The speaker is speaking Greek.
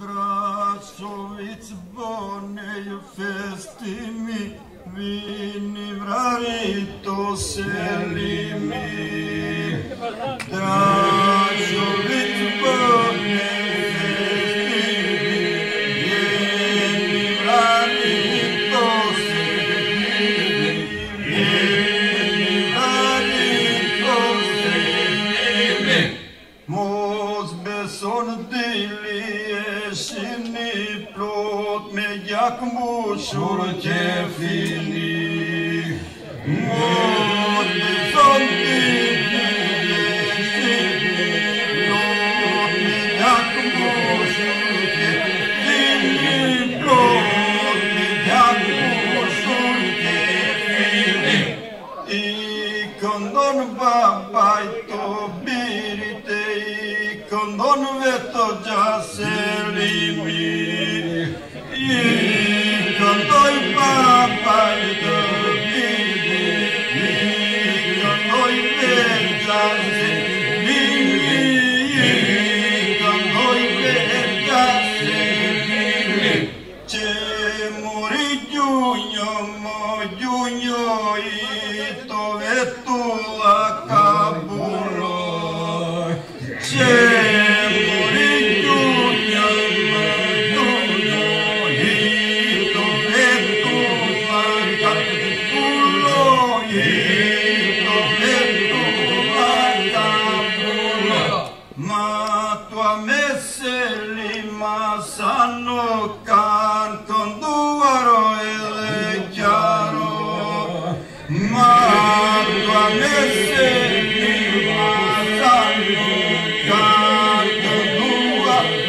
Brasovic bonej festimi, vini vrarito selimi. σον τίλιε συνυπλότ με γιακ μουσουρ και φίλοι. Μόνοι σον τίλιε συνυπλότ με γιακ μουσουρ και συνυπλότ με γιακ μουσουρ και φίλοι. Οι κοντών παπάει το πίλιο condonvete ja se limi i condoi papai de vivi i condoi peja se limi condoi peja se limi ce muri giugno mo giugno i to vetula caburo Yeah. Μα το αμέσελι μας ανώ καν τον δούαρο. Μα το αμέσελι μας ανώ καν τον δούαρο.